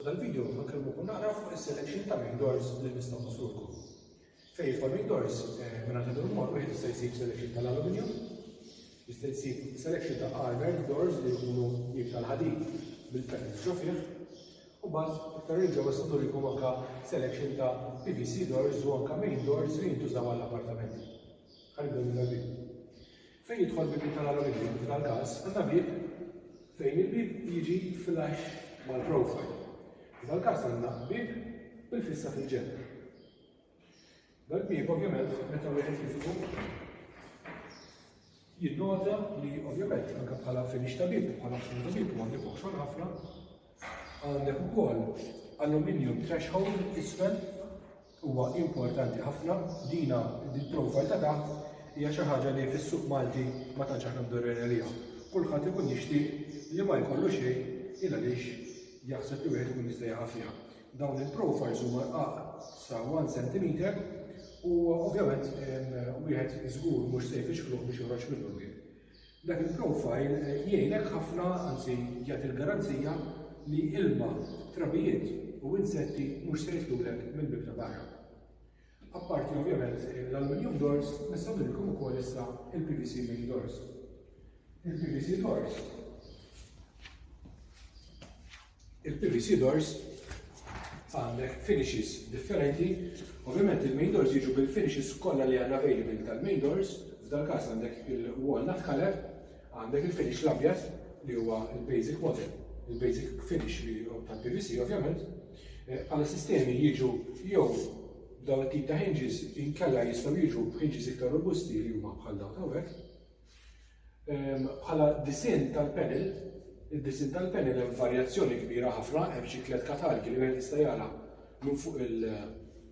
Dal-video ħankellmukom naqra fuq is-selection ta' main doors li nistgħu nofrulkom. Fejn jidħol main doors eh, minn ta' dur mod wieħed jista' jsib selection tal-aluminium, jista' jsib selection ta' armored doors li jkunu jib tal-ħadid bil-panels ġofih, U bas, iktar il-ġo bas nurikom anka selection ta' PVC doors u anka main doors li jintużaw għall-appartamenti. Għalibda minn għalibda. Fejn jidħol bib iktar għal oriġini, kif dal-każ, għandna bib fejn il-bib jiġi flash mal-profile. Kif dal-każ għandna bib bil-fissa fil-ġenb. Dal-bib ovvjament meta wieħed jiftu jinnota li ovvjament anke bħala finix ta' bib, bħala finix ta' bib, għandi boxon ħafna, għandek ukoll aluminium threshold isfel huwa importanti ħafna dina il-profile ta' taħt hija xi ħaġa li fis-suq Malti ma tantx aħna ndurrer għaliha. Kulħadd ikun jixtieq li ma jkollu xejn il għaliex jaħseb li wieħed ikun jista' jaħaf fiha. Dawn il-profiles huma rqaq sa 1 cm u ovvjament wieħed żgur mhux se jfixkluh biex joħroġ minnu wieħed. Dak il-profile jgħinek ħafna, anzi jagħti l-garanzija li ilma, trabijiet u insetti mhux se jidħlulek mill-bieb ta' barra. Apparti ovvjament l-aluminium doors, nistgħu nilkom ukoll issa il-PVC main doors. Il-PVC doors Il-PVC doors għandek finishes differenti. Ovvjament il-main doors jiġu bil-finishes kollha li għandna available tal-main doors. F'dal każ għandek il-walnut color, għandek il-finish l-abjad li huwa il-basic model, il-basic finish li tal-PVC ovvjament. Eh, bħala sistemi jiġu jew dawn it-tip ta' hinges inkella jistgħu jiġu hinges iktar robusti li huma bħal dawk hawnhekk. Bħala disinn tal-panel, id-disinn tal-panel hemm varjazzjoni kbira ħafna, hemm xi tliet katalgi li wieħed jista' jara minn fuq il-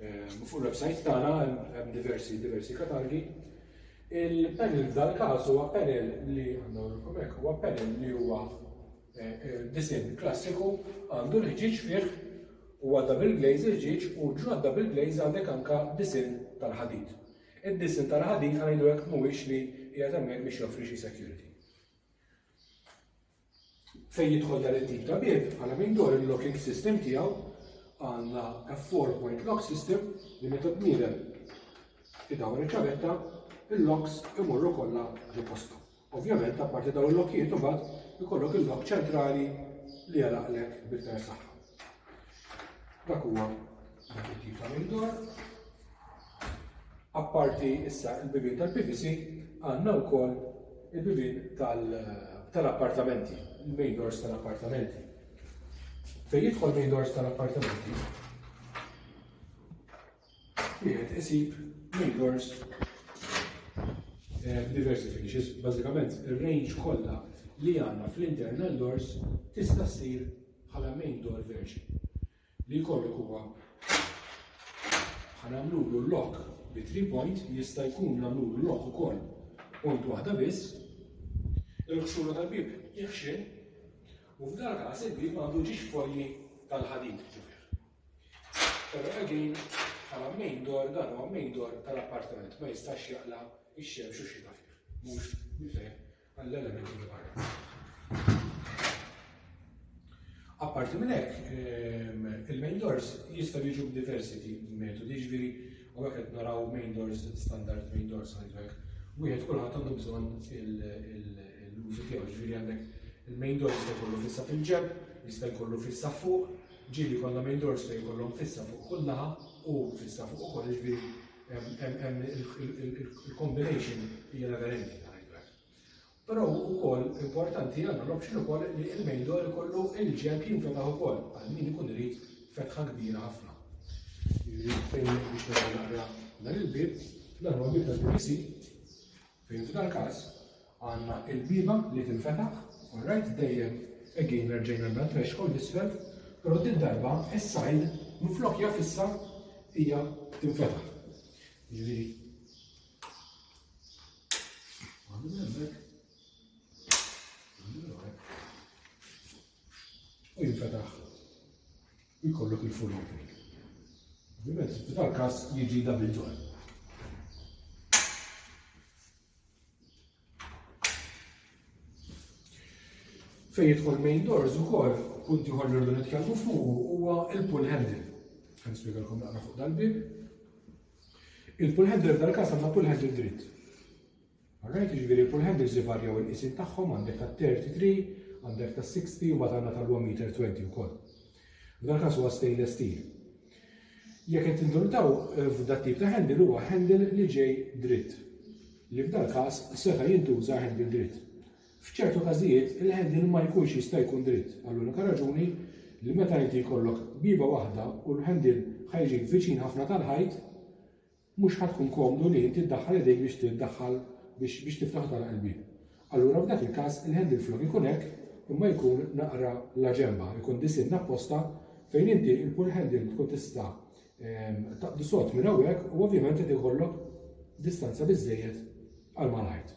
minn fuq il-website tagħna hemm diversi diversi katalgi. Il-panel f'dal-każ huwa panel li għandna wrikom hekk, huwa panel li huwa disinn klassiku għandu l-ħġieġ fih u għadda bil-glaze il-ħġieġ u ġodda bil-glaze għandek anka disinn tal-ħadid. Id-disinn tal-ħadid, ħa ngħidu hekk, mhuwiex li qiegħed hemmhekk biex joffri xi security. Fejn jidħol dan it-tip ta' bieb, bħala minn dwar il-locking system tiegħu għandna F4 point lock system li meta bniedem id-dawra ċavetta, il-locks imorru kollha ġo postom. Ovvjament, apparti dawn il-lokkijiet imbagħad ikollok il-lok ċentrali li jagħlaqlek bil-pers tagħha. Dak huwa dak it-tip ta' mindor. Apparti issa il-bibien tal-PVC għandna wkoll il-bibien tal-appartamenti, il-main doors tal-appartamenti. Fejn jidħol main doors tal-appartamenti, wieħed isib neighbors eh, diversi finishes, bażikament ir-range kollha li għandna fl-internal doors tista' ssir bħala main door version li jkollok huwa ħanamlulu l-lok bi 3 point jista' jkun nagħmlulu l-lok ukoll punt waħda biss il-ħxura tal-bib jħxin u f'dar każ il-bib għandu ġiex folji tal-ħadid ġifir. Però qegħdin bħala main door dan huwa main door tal-appartament ma jistax jaqla' x-xemx u x-xita fih. Mhux nifhem għall-elementi li barra. Apparti minn hekk, ehm, il-main doors jistgħu jiġu b'diversi metodi, jiġifieri u hekk qed naraw main doors standard main doors għandek. Wieħed kulħadd għandu bżonn il-użu tiegħu, ġifieri għandek il-main door jista' jkollu fissa fil-ġeb, jista' jkollu fissa fuq, Ġieli kollha minn dors fejn jkollhom fissa fuq kull naħa u fissa fuq ukoll ġieli hemm il-combination hija never ending ngħidu hekk. Però ukoll importanti għandna l-option ukoll li il-main door ikollu il-ġenb jinfetaħ ukoll għal min ikun irid fetħa kbira ħafna. Fejn biex nara naqra dan il-bib, dan huwa bib tal-BBC Fejn f'dal każ għandna il-bieba li tinfetaħ, alright, dejjem again rġejna dan threshold isfel, però din darba is-sajd minflok hija fissa hija tinfetaħ. Ġifieri. Għandu hemmhekk. Għandu hemmhekk. U jinfetaħ. Jkollok il-full intake. Ovvjament, f'dan każ jiġi da bil-ġol. Fejn jidħol main doors ukoll punt ieħor li rridu nitkellmu fuq huwa il-pull handle. Kan spjegalkom naqra fuq dal-bib. Il-pull handle f'dal-każ għandna pull handle dritt. All right, jiġifieri kull handles ivarjaw il-qisien tagħhom, għandek tat-33, għandek tas-60 u mbagħad għandna tal-1 meter 20 wkoll. F'dan każ huwa stainless steel. Jekk qed tinduntaw eh, f'dat tip ta' handle huwa handle li ġej dritt. Li f'dal każ seta' jintuża handle dritt. F'ċertu każijiet il-handle ma jkunx jista' jkun dritt għal unika raġuni li meta inti jkollok biba waħda u l-handle ħajġik viċin ħafna tal-ħajt, Mhux ħa tkun komdu li inti ddaħħal idejk biex tiddaħħal biex biex tiftaħ u tagħlaq il-bieb. Allura f'dak il-każ il-hand minflok ikun hekk imma jkun naqra la ġemba, ikun disinn apposta fejn inti il-pull handle tkun tista' taqbdu sod minn hawnhekk u ovvjament qed ikollok distanza biżżejjed għal malajt.